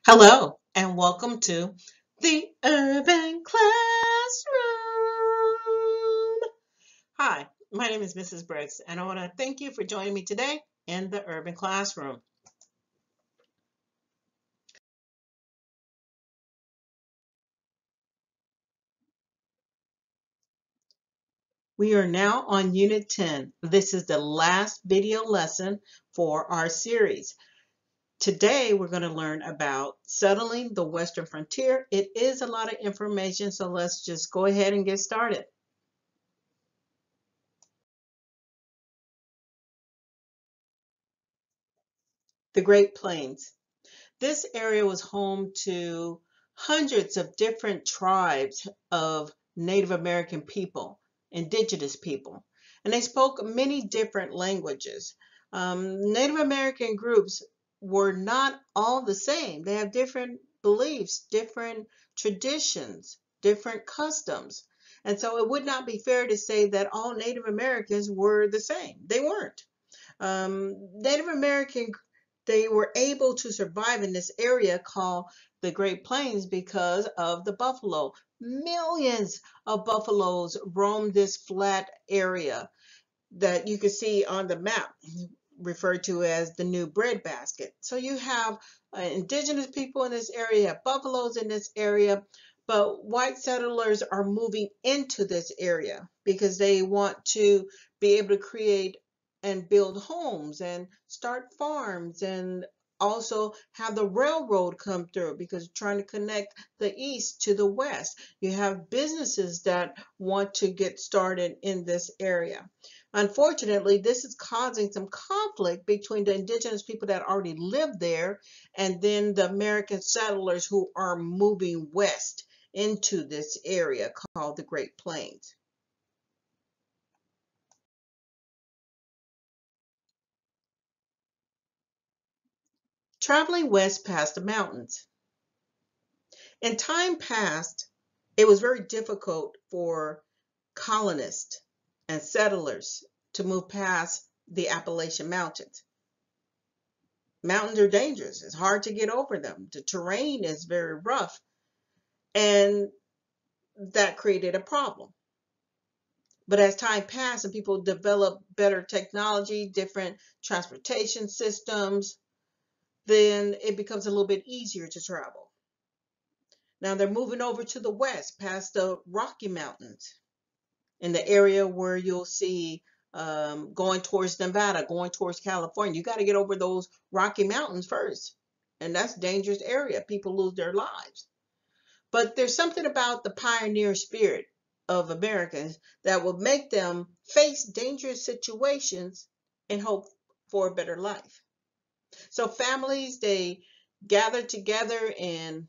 Hello, and welcome to the Urban Classroom. Hi, my name is Mrs. Brooks, and I want to thank you for joining me today in the Urban Classroom. We are now on Unit 10. This is the last video lesson for our series. Today, we're going to learn about settling the Western frontier. It is a lot of information, so let's just go ahead and get started. The Great Plains. This area was home to hundreds of different tribes of Native American people, indigenous people, and they spoke many different languages. Um, Native American groups were not all the same. They have different beliefs, different traditions, different customs. And so it would not be fair to say that all Native Americans were the same. They weren't. Um, Native American, they were able to survive in this area called the Great Plains because of the buffalo. Millions of buffaloes roamed this flat area that you can see on the map referred to as the new breadbasket. So you have uh, indigenous people in this area, buffaloes in this area, but white settlers are moving into this area because they want to be able to create and build homes and start farms and also have the railroad come through because trying to connect the east to the west. You have businesses that want to get started in this area. Unfortunately, this is causing some conflict between the indigenous people that already live there and then the American settlers who are moving west into this area called the Great Plains. Traveling west past the mountains. In time past, it was very difficult for colonists and settlers to move past the Appalachian Mountains. Mountains are dangerous. It's hard to get over them. The terrain is very rough. And that created a problem. But as time passed and people developed better technology, different transportation systems, then it becomes a little bit easier to travel. Now they're moving over to the west past the Rocky Mountains in the area where you'll see um, going towards Nevada, going towards California. You got to get over those Rocky Mountains first. And that's dangerous area. People lose their lives. But there's something about the pioneer spirit of Americans that will make them face dangerous situations and hope for a better life. So families, they gathered together and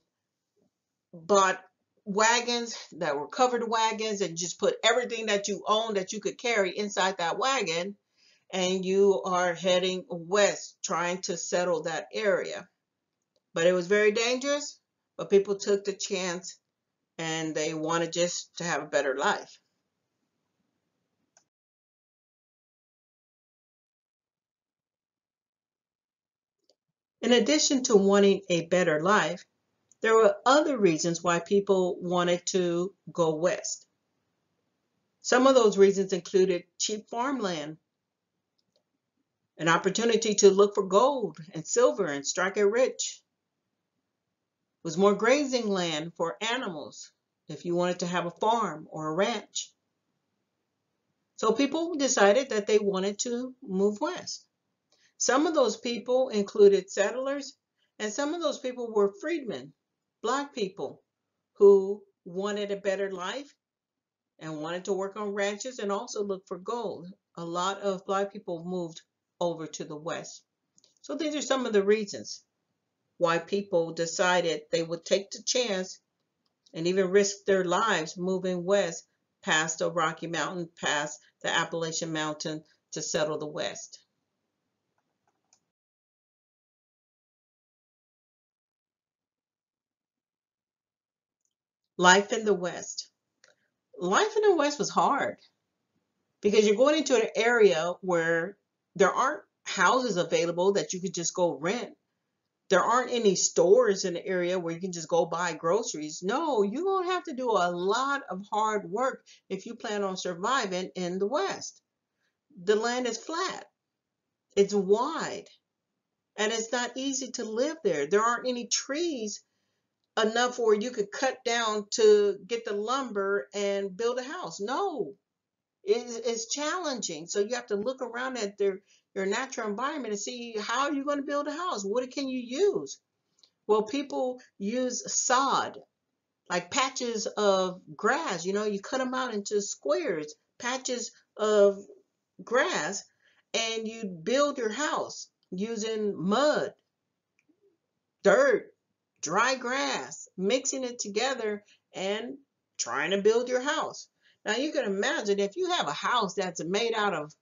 bought wagons that were covered wagons and just put everything that you own that you could carry inside that wagon and you are heading west trying to settle that area. But it was very dangerous, but people took the chance and they wanted just to have a better life. In addition to wanting a better life, there were other reasons why people wanted to go west. Some of those reasons included cheap farmland, an opportunity to look for gold and silver and strike it rich. It was more grazing land for animals if you wanted to have a farm or a ranch. So people decided that they wanted to move west. Some of those people included settlers, and some of those people were freedmen, black people who wanted a better life and wanted to work on ranches and also look for gold. A lot of black people moved over to the west. So these are some of the reasons why people decided they would take the chance and even risk their lives moving west past the Rocky Mountain, past the Appalachian Mountain to settle the west. Life in the West. Life in the West was hard because you're going into an area where there aren't houses available that you could just go rent. there aren't any stores in the area where you can just go buy groceries. No, you're going to have to do a lot of hard work if you plan on surviving in the West. The land is flat, it's wide, and it's not easy to live there. There aren't any trees enough where you could cut down to get the lumber and build a house. No, it's challenging. So you have to look around at their your natural environment and see how you're going to build a house. What can you use? Well, people use sod, like patches of grass. You know, you cut them out into squares, patches of grass, and you build your house using mud, dirt, dry grass, mixing it together and trying to build your house. Now you can imagine if you have a house that's made out of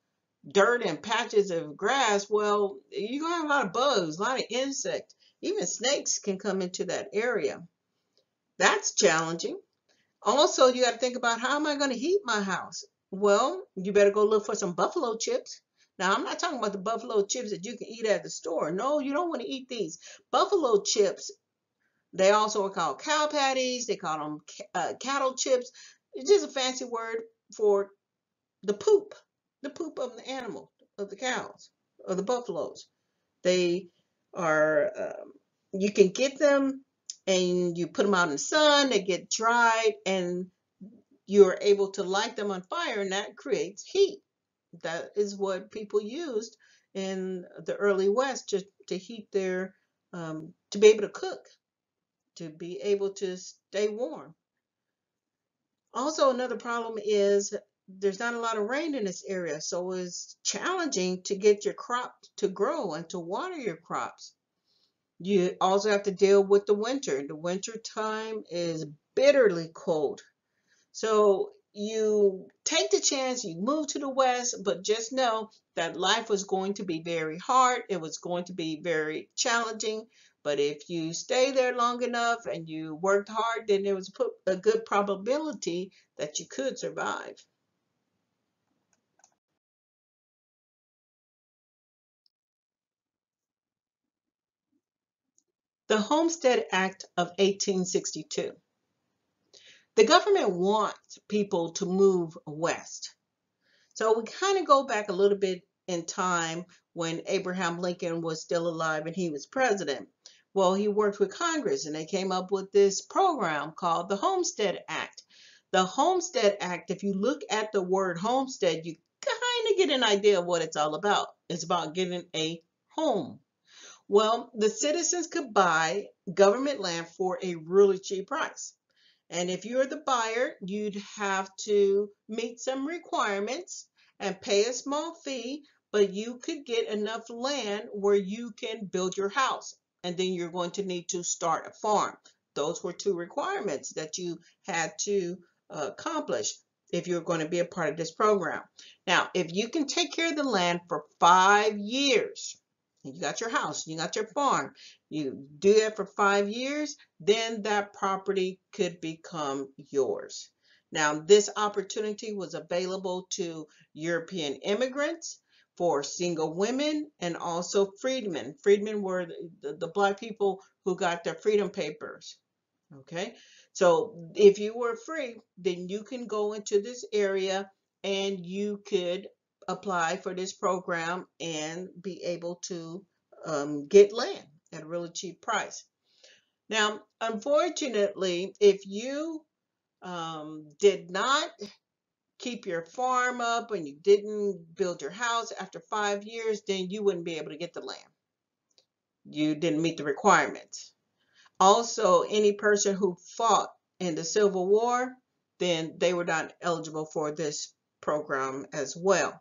dirt and patches of grass, well, you're to have a lot of bugs, a lot of insects. Even snakes can come into that area. That's challenging. Also, you got to think about how am I going to heat my house? Well, you better go look for some buffalo chips. Now, I'm not talking about the buffalo chips that you can eat at the store. No, you don't want to eat these. Buffalo chips, they also are called cow patties. They call them uh, cattle chips. It's just a fancy word for the poop the poop of the animal, of the cows, of the buffaloes. They are, um, you can get them and you put them out in the sun, they get dried, and you're able to light them on fire, and that creates heat. That is what people used in the early West to, to heat their, um, to be able to cook, to be able to stay warm. Also, another problem is there's not a lot of rain in this area, so it's challenging to get your crop to grow and to water your crops. You also have to deal with the winter. The winter time is bitterly cold. So you take the chance, you move to the west, but just know that life was going to be very hard. It was going to be very challenging. But if you stay there long enough and you worked hard, then there was a good probability that you could survive. The Homestead Act of 1862. The government wants people to move west. So we kind of go back a little bit in time when Abraham Lincoln was still alive and he was president. Well, he worked with Congress and they came up with this program called the Homestead Act. The Homestead Act, if you look at the word homestead, you kind of get an idea of what it's all about. It's about getting a home. Well, the citizens could buy government land for a really cheap price. And if you're the buyer, you'd have to meet some requirements and pay a small fee, but you could get enough land where you can build your house. And then you're going to need to start a farm. Those were two requirements that you had to uh, accomplish if you're going to be a part of this program. Now, if you can take care of the land for five years, you got your house, you got your farm, you do that for five years, then that property could become yours. Now, this opportunity was available to European immigrants, for single women, and also freedmen. Freedmen were the, the black people who got their freedom papers. Okay, so if you were free, then you can go into this area and you could apply for this program and be able to um, get land at a really cheap price. Now, unfortunately, if you um, did not keep your farm up and you didn't build your house after five years, then you wouldn't be able to get the land. You didn't meet the requirements. Also, any person who fought in the Civil War, then they were not eligible for this program as well.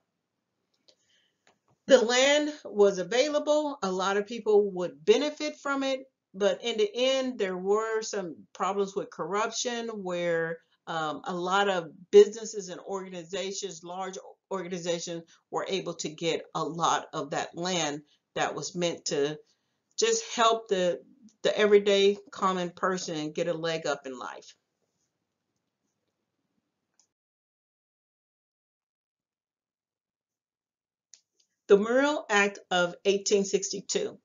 The land was available. A lot of people would benefit from it. But in the end, there were some problems with corruption where um, a lot of businesses and organizations, large organizations, were able to get a lot of that land that was meant to just help the the everyday common person get a leg up in life. The Morrill Act of 1862.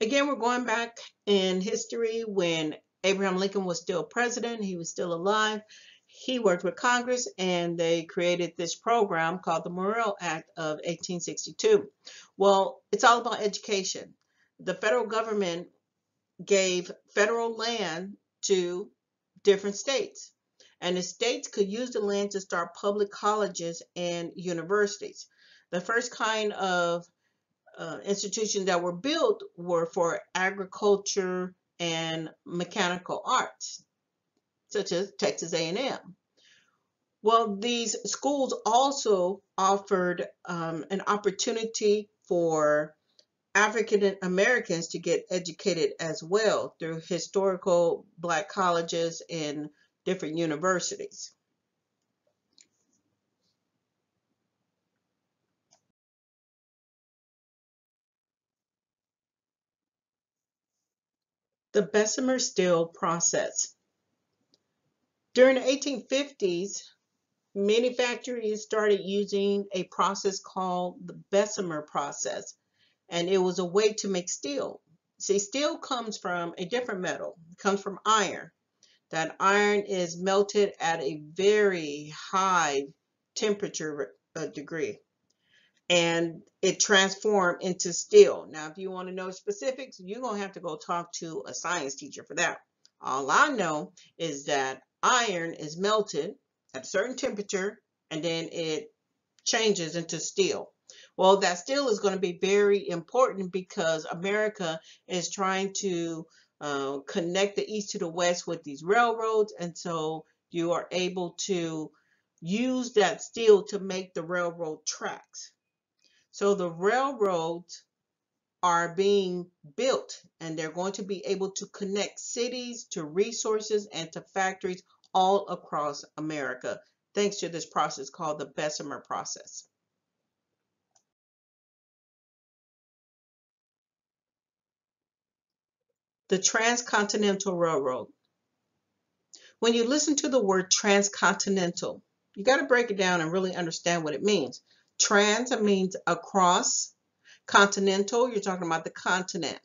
Again, we're going back in history when Abraham Lincoln was still president, he was still alive. He worked with Congress and they created this program called the Morrill Act of 1862. Well, it's all about education. The federal government gave federal land to different states, and the states could use the land to start public colleges and universities. The first kind of uh, institutions that were built were for agriculture and mechanical arts, such as Texas A&M. Well, these schools also offered um, an opportunity for African Americans to get educated as well through historical black colleges and different universities. The Bessemer Steel process. During the 1850s, many factories started using a process called the Bessemer process, and it was a way to make steel. See, steel comes from a different metal, it comes from iron. That iron is melted at a very high temperature uh, degree and it transformed into steel. Now, if you want to know specifics, you're going to have to go talk to a science teacher for that. All I know is that iron is melted at a certain temperature and then it changes into steel. Well, that steel is going to be very important because America is trying to uh, connect the east to the west with these railroads. And so you are able to use that steel to make the railroad tracks. So the railroads are being built and they're going to be able to connect cities to resources and to factories all across America thanks to this process called the Bessemer process. The Transcontinental Railroad. When you listen to the word transcontinental, you got to break it down and really understand what it means. Trans means across. Continental, you're talking about the continent.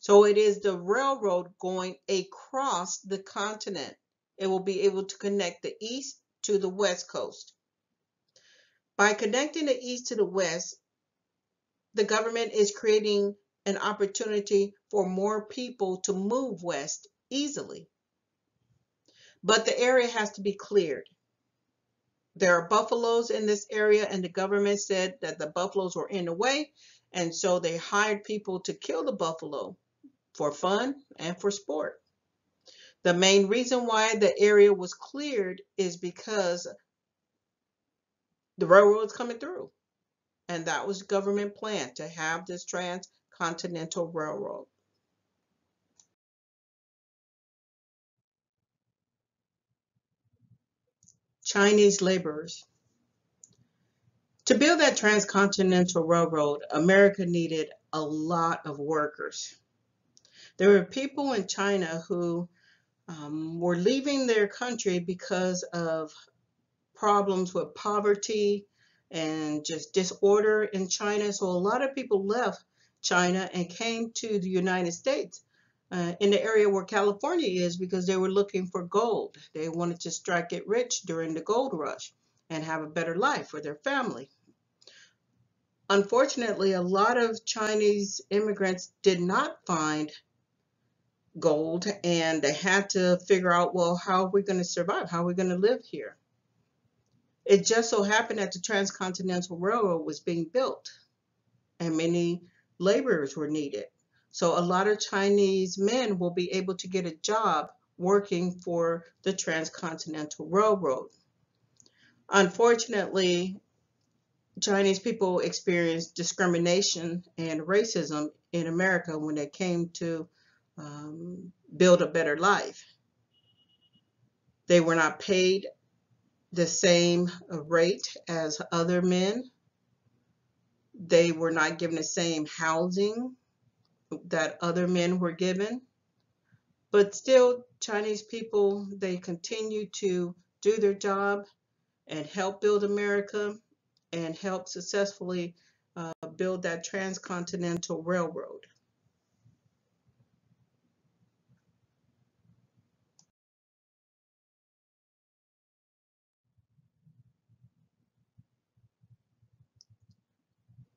So it is the railroad going across the continent. It will be able to connect the east to the west coast. By connecting the east to the west, the government is creating an opportunity for more people to move west easily. But the area has to be cleared. There are buffaloes in this area, and the government said that the buffaloes were in the way, and so they hired people to kill the buffalo for fun and for sport. The main reason why the area was cleared is because the railroad was coming through. And that was government plan to have this transcontinental railroad. Chinese laborers. To build that transcontinental railroad, America needed a lot of workers. There were people in China who um, were leaving their country because of problems with poverty and just disorder in China. So a lot of people left China and came to the United States uh, in the area where California is because they were looking for gold. They wanted to strike it rich during the gold rush and have a better life for their family. Unfortunately, a lot of Chinese immigrants did not find gold and they had to figure out, well, how are we going to survive? How are we going to live here? It just so happened that the Transcontinental Railroad was being built and many laborers were needed. So a lot of Chinese men will be able to get a job working for the Transcontinental Railroad. Unfortunately, Chinese people experienced discrimination and racism in America when they came to um, build a better life. They were not paid the same rate as other men. They were not given the same housing that other men were given. But still, Chinese people, they continue to do their job and help build America and help successfully uh, build that transcontinental railroad.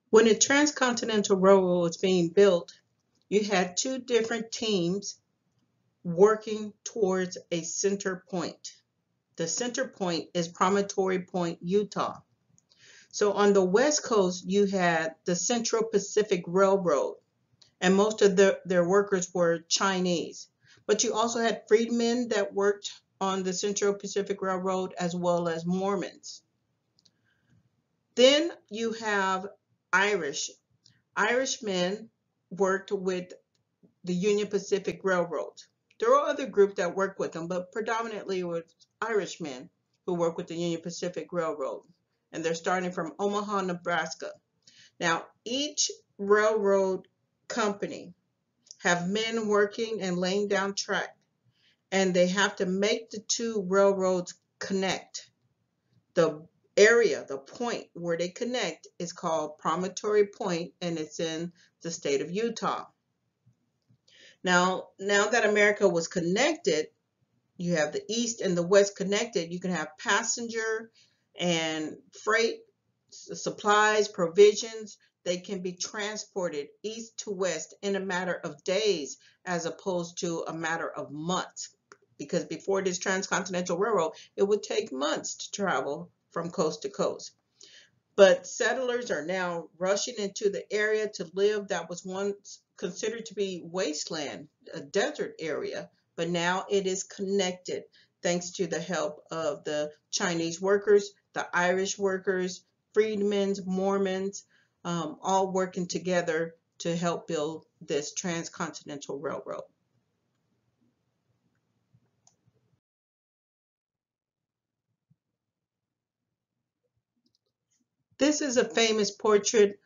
When the transcontinental railroad was being built, you had two different teams working towards a center point. The center point is Promontory Point, Utah. So on the west coast, you had the Central Pacific Railroad, and most of the, their workers were Chinese. But you also had freedmen that worked on the Central Pacific Railroad as well as Mormons. Then you have Irish. Irishmen worked with the Union Pacific Railroad. There are other groups that work with them, but predominantly it was Irishmen who work with the Union Pacific Railroad. And they're starting from Omaha, Nebraska. Now, each railroad company have men working and laying down track, and they have to make the two railroads connect. The area, the point where they connect is called Promontory Point and it's in the state of Utah. Now, now that America was connected, you have the east and the west connected, you can have passenger and freight supplies, provisions, they can be transported east to west in a matter of days as opposed to a matter of months. Because before this transcontinental railroad, it would take months to travel from coast to coast. But settlers are now rushing into the area to live that was once considered to be wasteland, a desert area, but now it is connected thanks to the help of the Chinese workers, the Irish workers, freedmen, Mormons, um, all working together to help build this transcontinental railroad. This is a famous portrait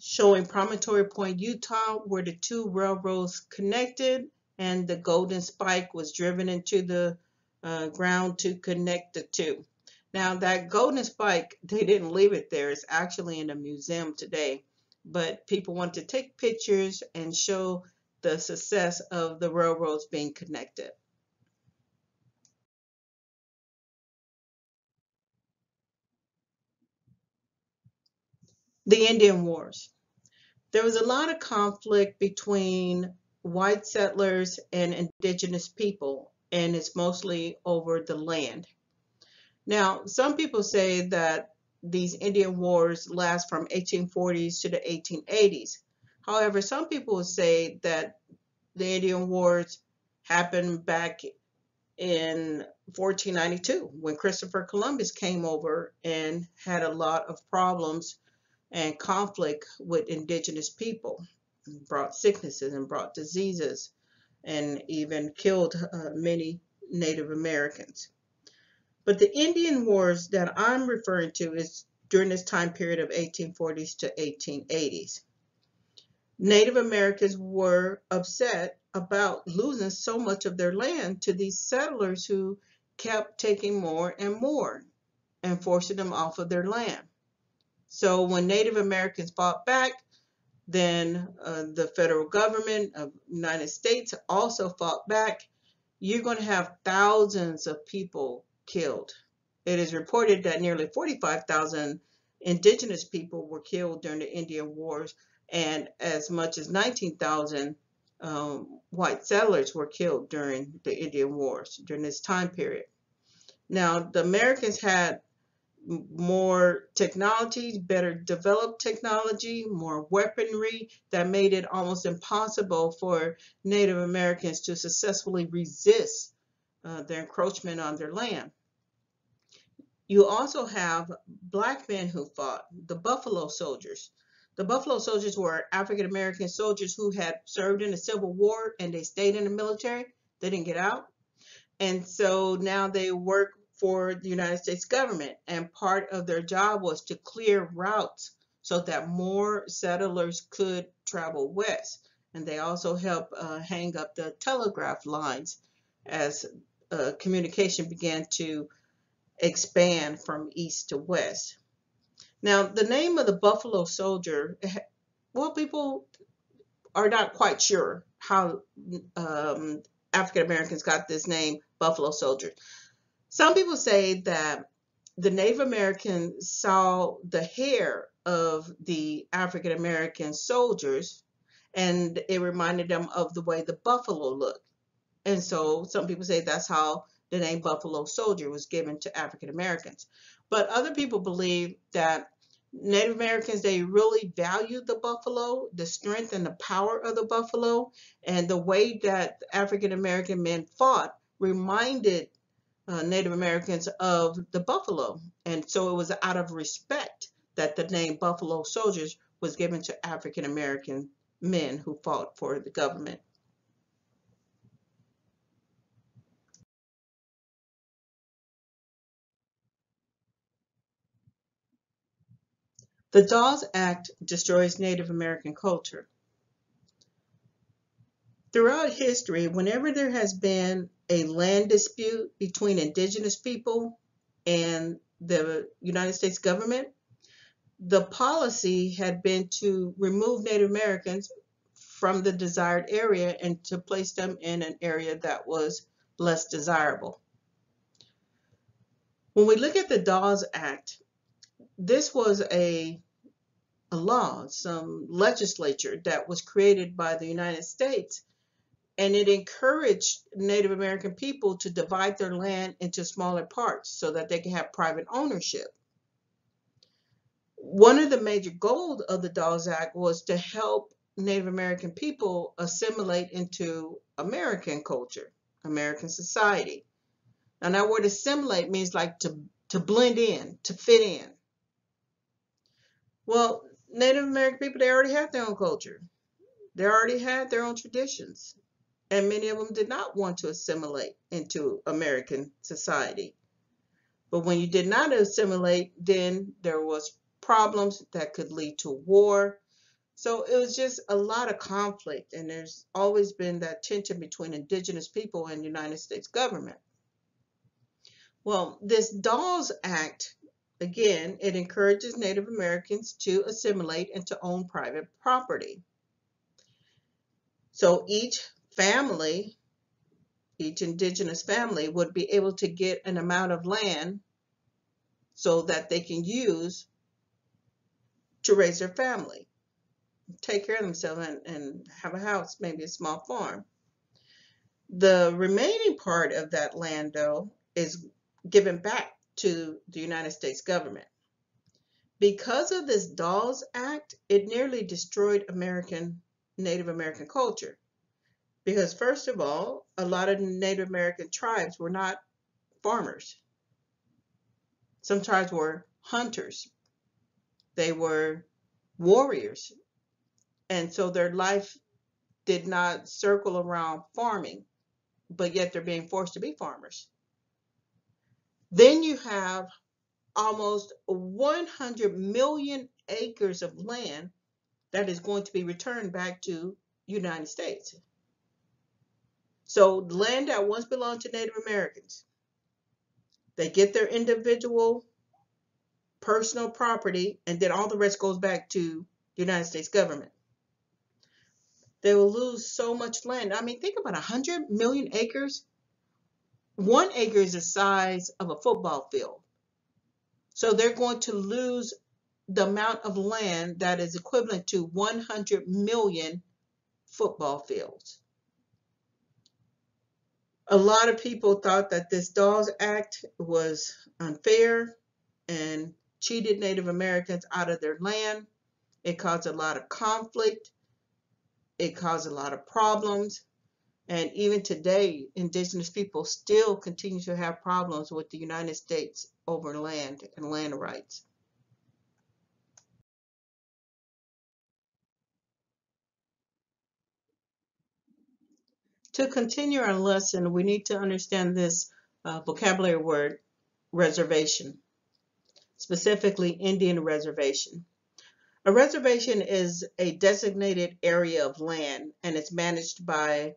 showing Promontory Point, Utah, where the two railroads connected and the golden spike was driven into the uh, ground to connect the two. Now that golden spike, they didn't leave it there. It's actually in a museum today, but people want to take pictures and show the success of the railroads being connected. The Indian Wars. There was a lot of conflict between white settlers and indigenous people, and it's mostly over the land. Now, some people say that these Indian wars last from 1840s to the 1880s. However, some people say that the Indian wars happened back in 1492 when Christopher Columbus came over and had a lot of problems and conflict with indigenous people, brought sicknesses and brought diseases, and even killed uh, many Native Americans. But the Indian Wars that I'm referring to is during this time period of 1840s to 1880s. Native Americans were upset about losing so much of their land to these settlers who kept taking more and more and forcing them off of their land. So when Native Americans fought back, then uh, the federal government of United States also fought back. You're going to have thousands of people killed. It is reported that nearly 45,000 indigenous people were killed during the Indian Wars and as much as 19,000 um, white settlers were killed during the Indian Wars during this time period. Now, the Americans had more technology, better developed technology, more weaponry that made it almost impossible for Native Americans to successfully resist uh, their encroachment on their land. You also have black men who fought, the Buffalo Soldiers. The Buffalo Soldiers were African American soldiers who had served in the Civil War and they stayed in the military. They didn't get out. And so now they work for the United States government. And part of their job was to clear routes so that more settlers could travel west. And they also helped uh, hang up the telegraph lines as uh, communication began to expand from east to west. Now, the name of the Buffalo Soldier, eh, well, people are not quite sure how um, African Americans got this name, Buffalo Soldier. Some people say that the Native Americans saw the hair of the African American soldiers and it reminded them of the way the buffalo looked. And so some people say that's how the name Buffalo Soldier was given to African Americans. But other people believe that Native Americans, they really valued the buffalo, the strength and the power of the buffalo, and the way that African American men fought reminded uh, Native Americans of the buffalo. And so it was out of respect that the name Buffalo Soldiers was given to African American men who fought for the government. The Dawes Act destroys Native American culture. Throughout history, whenever there has been a land dispute between indigenous people and the United States government, the policy had been to remove Native Americans from the desired area and to place them in an area that was less desirable. When we look at the Dawes Act, this was a, a law, some legislature that was created by the United States and it encouraged Native American people to divide their land into smaller parts so that they can have private ownership. One of the major goals of the Dawes Act was to help Native American people assimilate into American culture, American society. And that word assimilate means like to, to blend in, to fit in. Well, Native American people, they already had their own culture. They already had their own traditions and many of them did not want to assimilate into American society. But when you did not assimilate, then there was problems that could lead to war. So it was just a lot of conflict, and there's always been that tension between indigenous people and United States government. Well, this Dawes Act, again, it encourages Native Americans to assimilate and to own private property. So each family, each indigenous family would be able to get an amount of land so that they can use to raise their family, take care of themselves and, and have a house, maybe a small farm. The remaining part of that land, though, is given back to the United States government. Because of this Dawes Act, it nearly destroyed American Native American culture. Because first of all, a lot of Native American tribes were not farmers. Some tribes were hunters. They were warriors. And so their life did not circle around farming, but yet they're being forced to be farmers. Then you have almost 100 million acres of land that is going to be returned back to United States. So land that once belonged to Native Americans, they get their individual personal property and then all the rest goes back to the United States government. They will lose so much land. I mean, think about 100 million acres. One acre is the size of a football field. So they're going to lose the amount of land that is equivalent to 100 million football fields. A lot of people thought that this Dawes Act was unfair and cheated Native Americans out of their land. It caused a lot of conflict. It caused a lot of problems. And even today, indigenous people still continue to have problems with the United States over land and land rights. To continue our lesson, we need to understand this uh, vocabulary word, reservation, specifically Indian reservation. A reservation is a designated area of land and it's managed by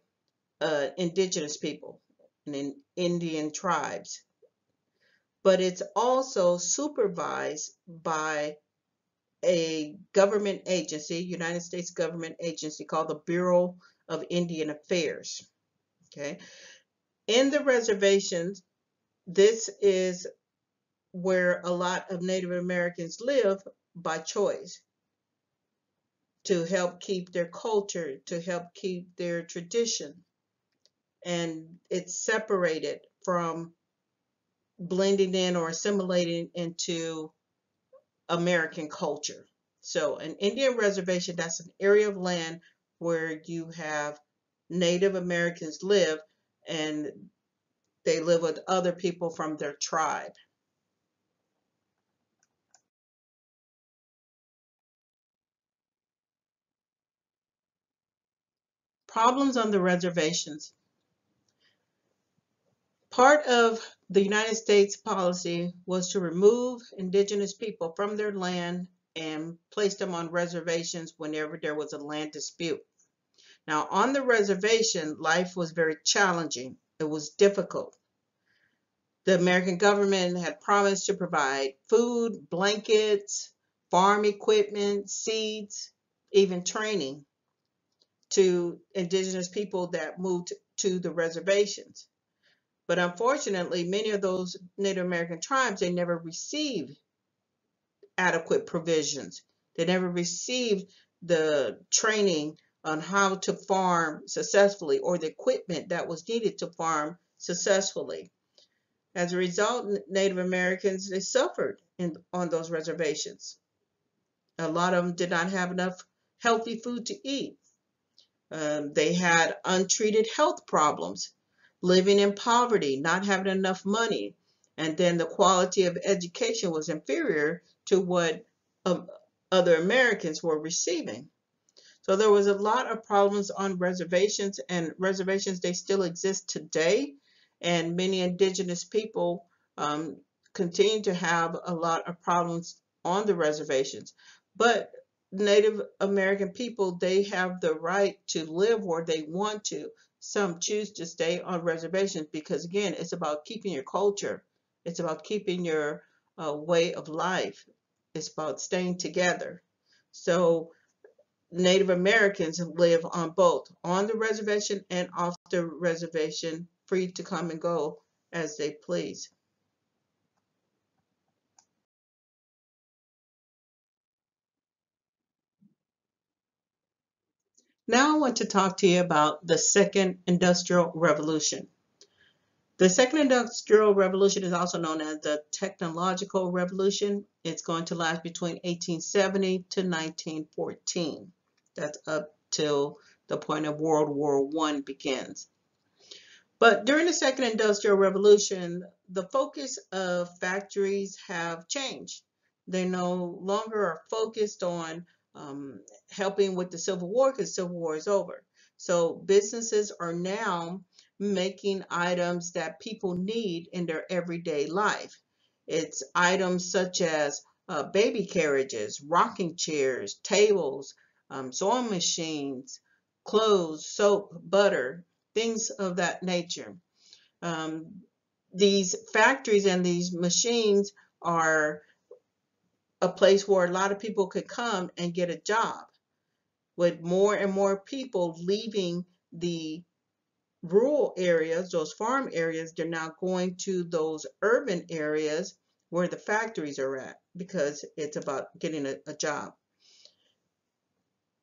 uh, indigenous people and Indian tribes. But it's also supervised by a government agency, United States government agency called the Bureau of Indian Affairs. Okay. In the reservations, this is where a lot of Native Americans live, by choice to help keep their culture, to help keep their tradition. And it's separated from blending in or assimilating into American culture. So an Indian reservation, that's an area of land where you have Native Americans live and they live with other people from their tribe. Problems on the reservations. Part of the United States policy was to remove indigenous people from their land and place them on reservations whenever there was a land dispute. Now, on the reservation, life was very challenging. It was difficult. The American government had promised to provide food, blankets, farm equipment, seeds, even training to indigenous people that moved to the reservations. But unfortunately, many of those Native American tribes, they never received adequate provisions. They never received the training on how to farm successfully or the equipment that was needed to farm successfully. As a result, Native Americans, they suffered in, on those reservations. A lot of them did not have enough healthy food to eat. Um, they had untreated health problems, living in poverty, not having enough money, and then the quality of education was inferior to what um, other Americans were receiving. So there was a lot of problems on reservations, and reservations they still exist today, and many indigenous people um, continue to have a lot of problems on the reservations. But Native American people, they have the right to live where they want to. Some choose to stay on reservations because, again, it's about keeping your culture. It's about keeping your uh, way of life. It's about staying together. So Native Americans live on both on the reservation and off the reservation, free to come and go as they please. Now I want to talk to you about the second industrial revolution. The second industrial revolution is also known as the technological revolution. It's going to last between 1870 to 1914. That's up till the point of World War One begins. But during the second industrial revolution, the focus of factories have changed. They no longer are focused on um, helping with the Civil War because Civil War is over. So businesses are now making items that people need in their everyday life. It's items such as uh, baby carriages, rocking chairs, tables, um, sewing machines, clothes, soap, butter, things of that nature. Um, these factories and these machines are a place where a lot of people could come and get a job. With more and more people leaving the rural areas, those farm areas, they're now going to those urban areas where the factories are at because it's about getting a, a job.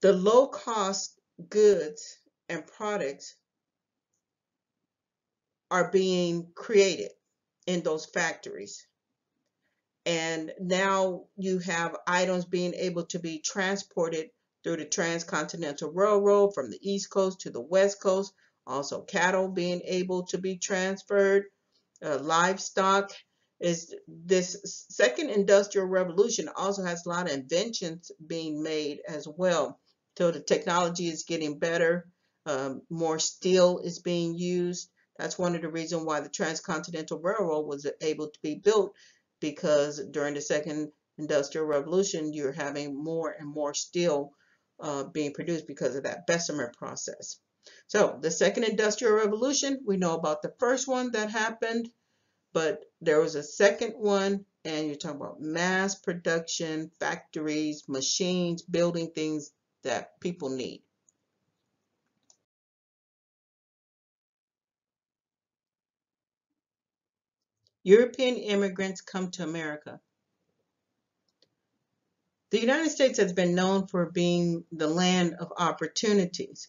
The low cost goods and products are being created in those factories. And now you have items being able to be transported through the Transcontinental Railroad from the East Coast to the West Coast. Also, cattle being able to be transferred, uh, livestock. Is this second industrial revolution also has a lot of inventions being made as well. So the technology is getting better. Um, more steel is being used. That's one of the reasons why the Transcontinental Railroad was able to be built because during the second industrial revolution, you're having more and more steel uh, being produced because of that Bessemer process. So the second industrial revolution, we know about the first one that happened, but there was a second one and you're talking about mass production, factories, machines, building things that people need. European immigrants come to America. The United States has been known for being the land of opportunities.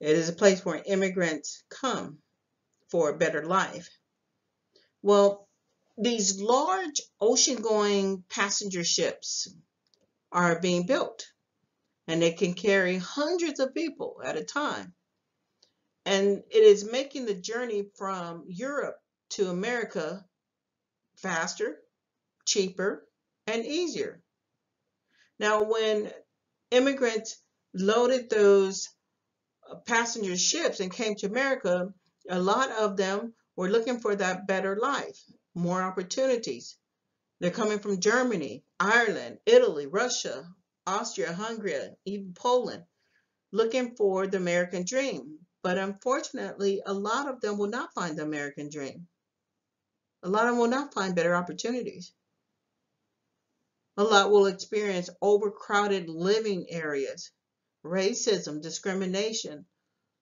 It is a place where immigrants come for a better life. Well, these large ocean-going passenger ships are being built and they can carry hundreds of people at a time. And it is making the journey from Europe to America faster, cheaper, and easier. Now, when immigrants loaded those uh, passenger ships and came to America, a lot of them were looking for that better life, more opportunities. They're coming from Germany, Ireland, Italy, Russia, Austria, Hungary, even Poland, looking for the American dream. But unfortunately, a lot of them will not find the American dream. A lot of them will not find better opportunities. A lot will experience overcrowded living areas, racism, discrimination,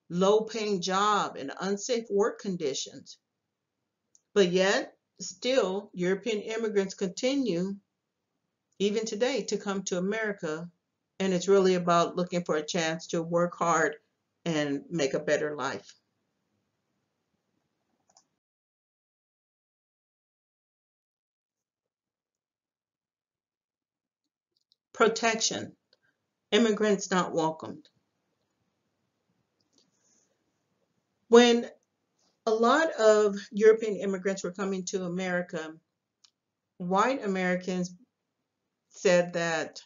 low paying job, and unsafe work conditions. But yet, still, European immigrants continue, even today, to come to America. And it's really about looking for a chance to work hard and make a better life. Protection. Immigrants not welcomed. When a lot of European immigrants were coming to America, white Americans said that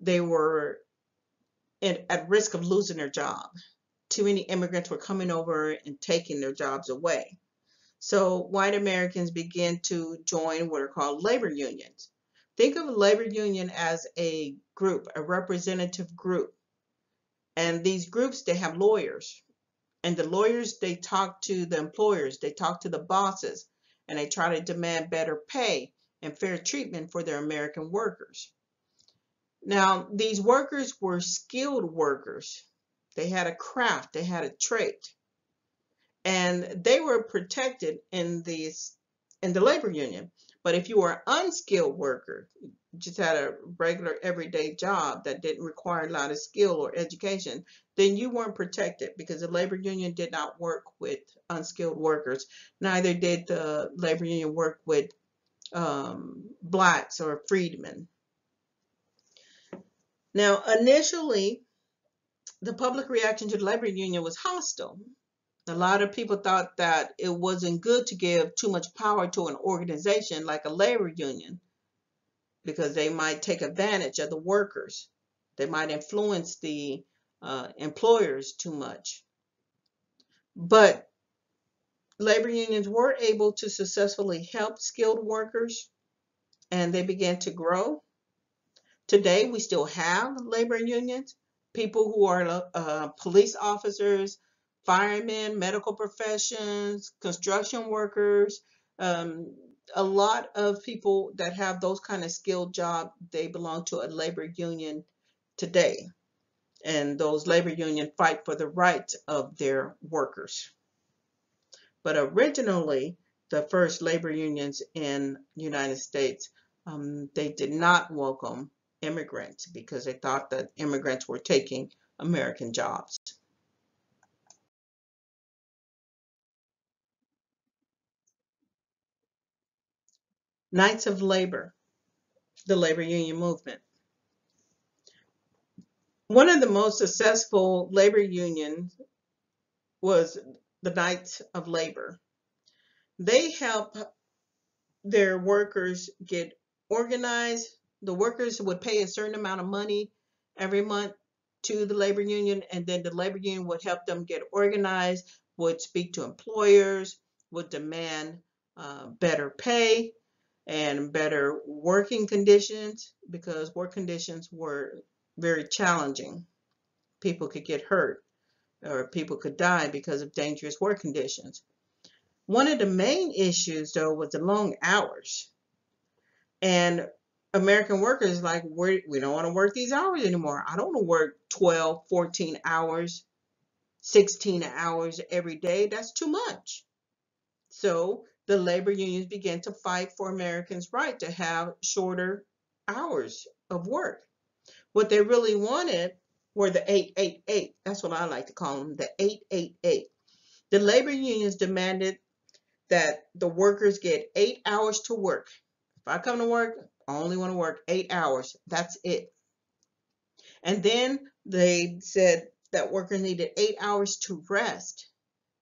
they were in, at risk of losing their job. Too many immigrants were coming over and taking their jobs away. So white Americans began to join what are called labor unions. Think of a labor union as a group, a representative group. And these groups, they have lawyers. And the lawyers, they talk to the employers, they talk to the bosses, and they try to demand better pay and fair treatment for their American workers. Now, these workers were skilled workers. They had a craft, they had a trade, and they were protected in these in the labor union. But if you were an unskilled worker, just had a regular everyday job that didn't require a lot of skill or education, then you weren't protected because the labor union did not work with unskilled workers. Neither did the labor union work with um, blacks or freedmen. Now, initially, the public reaction to the labor union was hostile. A lot of people thought that it wasn't good to give too much power to an organization like a labor union because they might take advantage of the workers. They might influence the uh, employers too much. But labor unions were able to successfully help skilled workers and they began to grow. Today, we still have labor unions, people who are uh, police officers, firemen, medical professions, construction workers, um, a lot of people that have those kind of skilled jobs, they belong to a labor union today. And those labor unions fight for the rights of their workers. But originally, the first labor unions in the United States, um, they did not welcome immigrants because they thought that immigrants were taking American jobs. Knights of Labor, the labor union movement. One of the most successful labor unions was the Knights of Labor. They help their workers get organized. The workers would pay a certain amount of money every month to the labor union, and then the labor union would help them get organized, would speak to employers, would demand uh, better pay, and better working conditions because work conditions were very challenging. People could get hurt or people could die because of dangerous work conditions. One of the main issues, though, was the long hours. And American workers like, we we don't want to work these hours anymore. I don't want to work 12, 14 hours, 16 hours every day. That's too much. So the labor unions began to fight for Americans' right to have shorter hours of work. What they really wanted were the 888. That's what I like to call them, the 888. The labor unions demanded that the workers get eight hours to work. If I come to work, I only want to work eight hours. That's it. And then they said that workers needed eight hours to rest.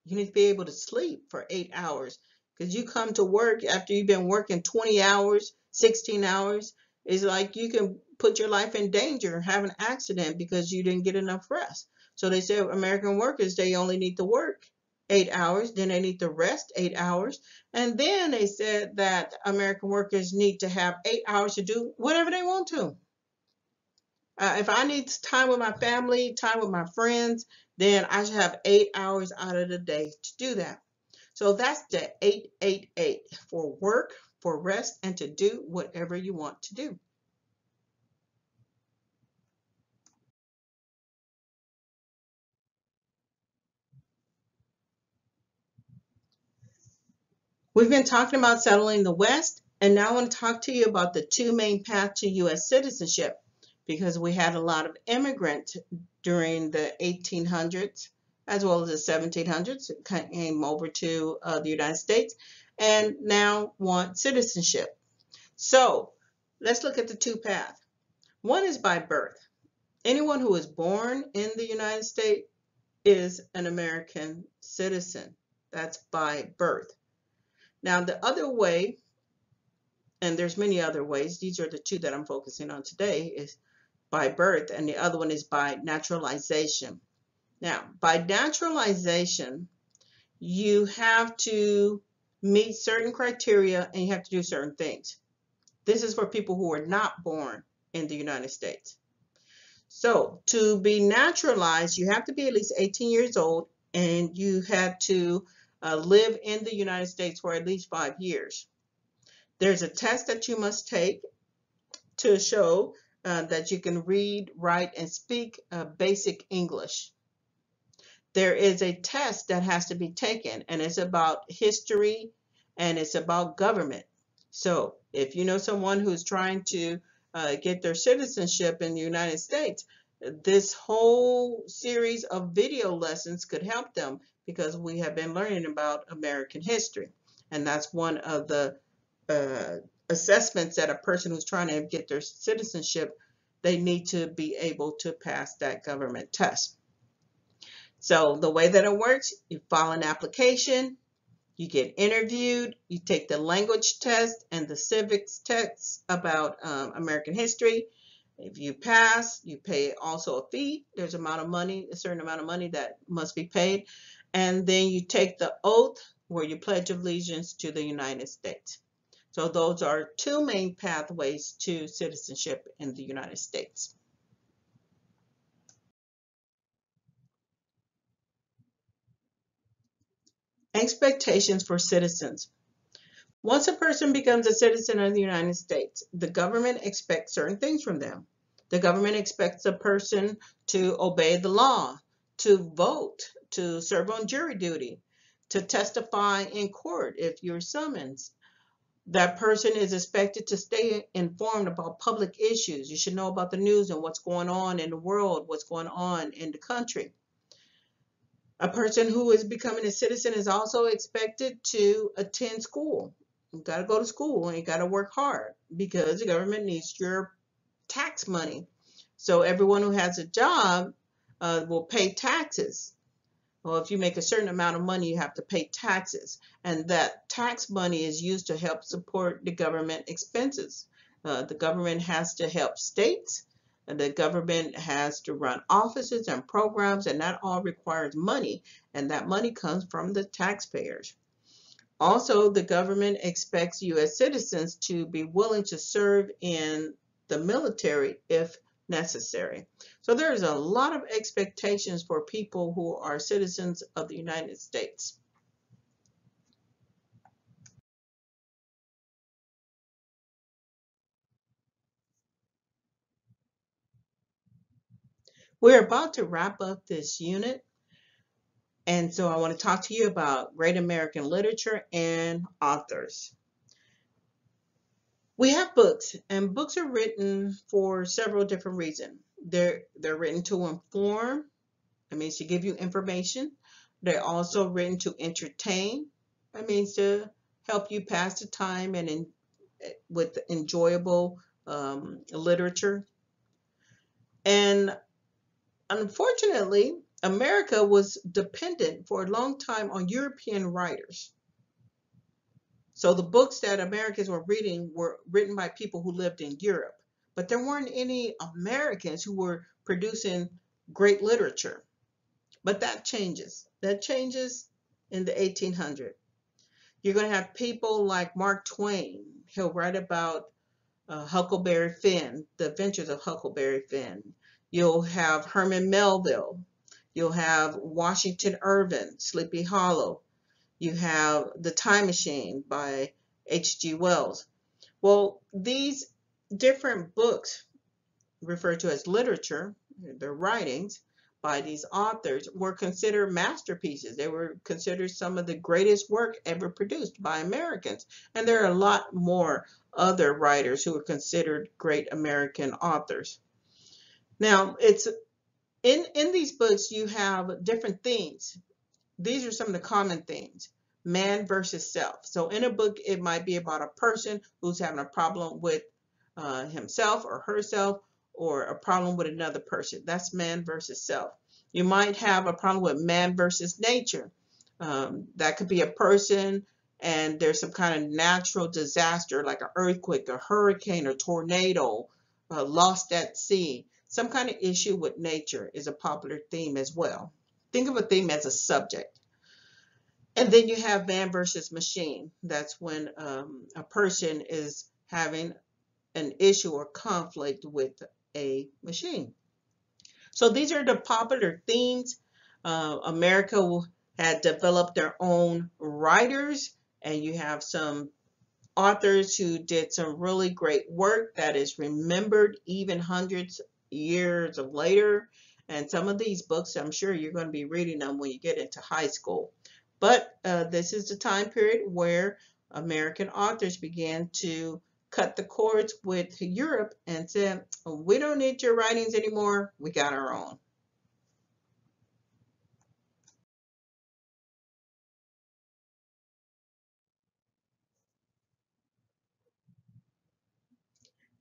You need to be able to sleep for eight hours because you come to work after you've been working 20 hours, 16 hours. It's like you can put your life in danger, have an accident because you didn't get enough rest. So they said American workers, they only need to work eight hours, then they need to rest eight hours. And then they said that American workers need to have eight hours to do whatever they want to. Uh, if I need time with my family, time with my friends, then I should have eight hours out of the day to do that. So that's the 888 for work, for rest, and to do whatever you want to do. We've been talking about settling the West, and now I want to talk to you about the two main paths to U.S. citizenship because we had a lot of immigrants during the 1800s as well as the 1700s came over to uh, the United States and now want citizenship. So let's look at the two paths. One is by birth. Anyone who is born in the United States is an American citizen. That's by birth. Now, the other way, and there's many other ways, these are the two that I'm focusing on today, is by birth, and the other one is by naturalization. Now, by naturalization, you have to meet certain criteria and you have to do certain things. This is for people who are not born in the United States. So, to be naturalized, you have to be at least 18 years old and you have to uh, live in the United States for at least five years. There's a test that you must take to show uh, that you can read, write, and speak uh, basic English. There is a test that has to be taken, and it's about history and it's about government. So if you know someone who's trying to uh, get their citizenship in the United States, this whole series of video lessons could help them because we have been learning about American history. And that's one of the uh, assessments that a person who's trying to get their citizenship, they need to be able to pass that government test. So the way that it works, you file an application, you get interviewed, you take the language test and the civics test about um, American history. If you pass, you pay also a fee. There's amount of money, a certain amount of money that must be paid and then you take the oath where you pledge allegiance to the United States. So those are two main pathways to citizenship in the United States. Expectations for citizens. Once a person becomes a citizen of the United States, the government expects certain things from them. The government expects a person to obey the law, to vote, to serve on jury duty, to testify in court if you're summoned. That person is expected to stay informed about public issues. You should know about the news and what's going on in the world, what's going on in the country. A person who is becoming a citizen is also expected to attend school. You got to go to school and you got to work hard because the government needs your tax money. So everyone who has a job uh, will pay taxes. Well, if you make a certain amount of money, you have to pay taxes. And that tax money is used to help support the government expenses. Uh, the government has to help states. And the government has to run offices and programs, and that all requires money. And that money comes from the taxpayers. Also, the government expects U.S. citizens to be willing to serve in the military if necessary. So there's a lot of expectations for people who are citizens of the United States. We're about to wrap up this unit. And so I want to talk to you about great American literature and authors. We have books, and books are written for several different reasons. They're they're written to inform, that means to give you information. They're also written to entertain, that means to help you pass the time and in, with enjoyable um, literature. And unfortunately, America was dependent for a long time on European writers. So the books that Americans were reading were written by people who lived in Europe, but there weren't any Americans who were producing great literature. But that changes. That changes in the 1800s. You're going to have people like Mark Twain. He'll write about uh, Huckleberry Finn, the adventures of Huckleberry Finn. You'll have Herman Melville. You'll have Washington Irving, Sleepy Hollow. You have The Time Machine by H.G. Wells. Well, these different books referred to as literature, their writings by these authors, were considered masterpieces. They were considered some of the greatest work ever produced by Americans. And there are a lot more other writers who are considered great American authors. Now, it's in, in these books, you have different themes. These are some of the common themes. Man versus self. So in a book, it might be about a person who's having a problem with uh, himself or herself or a problem with another person. That's man versus self. You might have a problem with man versus nature. Um, that could be a person and there's some kind of natural disaster like an earthquake, a hurricane, a tornado, uh, lost at sea. Some kind of issue with nature is a popular theme as well. Think of a theme as a subject. And then you have man versus machine. That's when um, a person is having an issue or conflict with a machine. So these are the popular themes. Uh, America had developed their own writers, and you have some authors who did some really great work that is remembered even hundreds years of later. And some of these books, I'm sure you're going to be reading them when you get into high school. But uh, this is the time period where American authors began to cut the cords with Europe and said, we don't need your writings anymore. We got our own.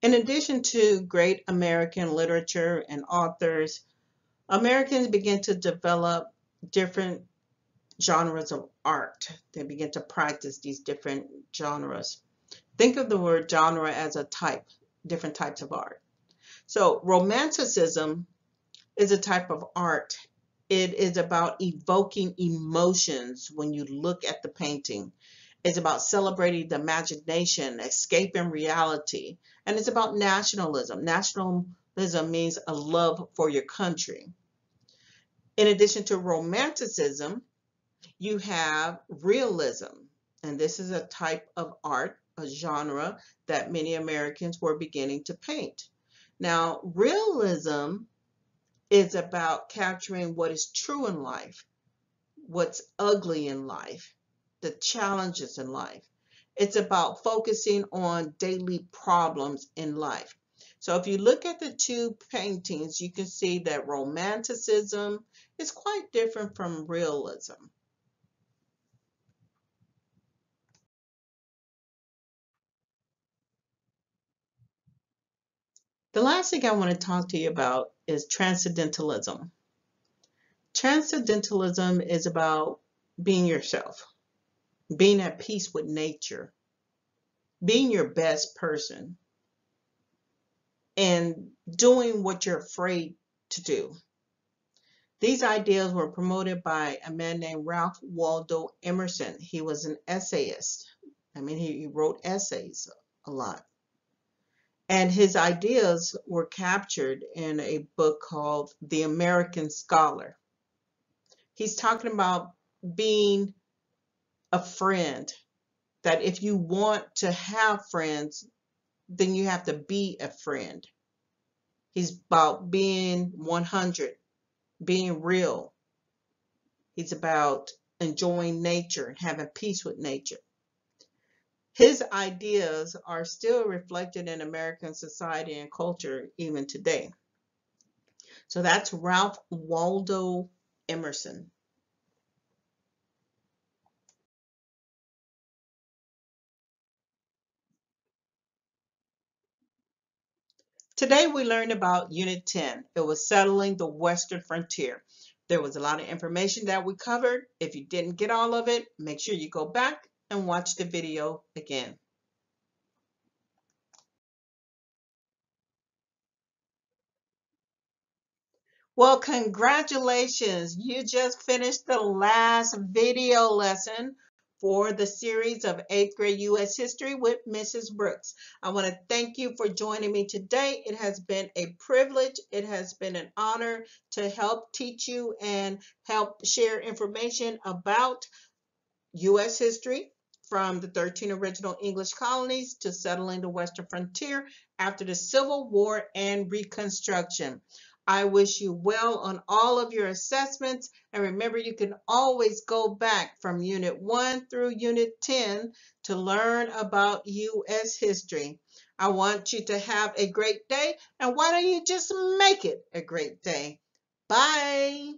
In addition to great American literature and authors, Americans begin to develop different genres of art. They begin to practice these different genres. Think of the word genre as a type, different types of art. So romanticism is a type of art. It is about evoking emotions when you look at the painting. It's about celebrating the imagination, escaping reality, and it's about nationalism. Nationalism means a love for your country. In addition to romanticism, you have realism, and this is a type of art, a genre that many Americans were beginning to paint. Now, realism is about capturing what is true in life, what's ugly in life, the challenges in life. It's about focusing on daily problems in life. So if you look at the two paintings, you can see that romanticism is quite different from realism. The last thing I want to talk to you about is transcendentalism. Transcendentalism is about being yourself being at peace with nature, being your best person, and doing what you're afraid to do. These ideas were promoted by a man named Ralph Waldo Emerson. He was an essayist. I mean, he wrote essays a lot. And his ideas were captured in a book called The American Scholar. He's talking about being a friend that if you want to have friends, then you have to be a friend. He's about being 100, being real. He's about enjoying nature and having peace with nature. his ideas are still reflected in American society and culture even today. So that's Ralph Waldo Emerson. Today we learned about Unit 10. It was settling the western frontier. There was a lot of information that we covered. If you didn't get all of it, make sure you go back and watch the video again. Well, congratulations. You just finished the last video lesson for the series of 8th grade U.S. History with Mrs. Brooks. I want to thank you for joining me today. It has been a privilege. It has been an honor to help teach you and help share information about U.S. history from the 13 original English colonies to settling the Western frontier after the Civil War and Reconstruction. I wish you well on all of your assessments. And remember, you can always go back from Unit 1 through Unit 10 to learn about U.S. history. I want you to have a great day. And why don't you just make it a great day? Bye.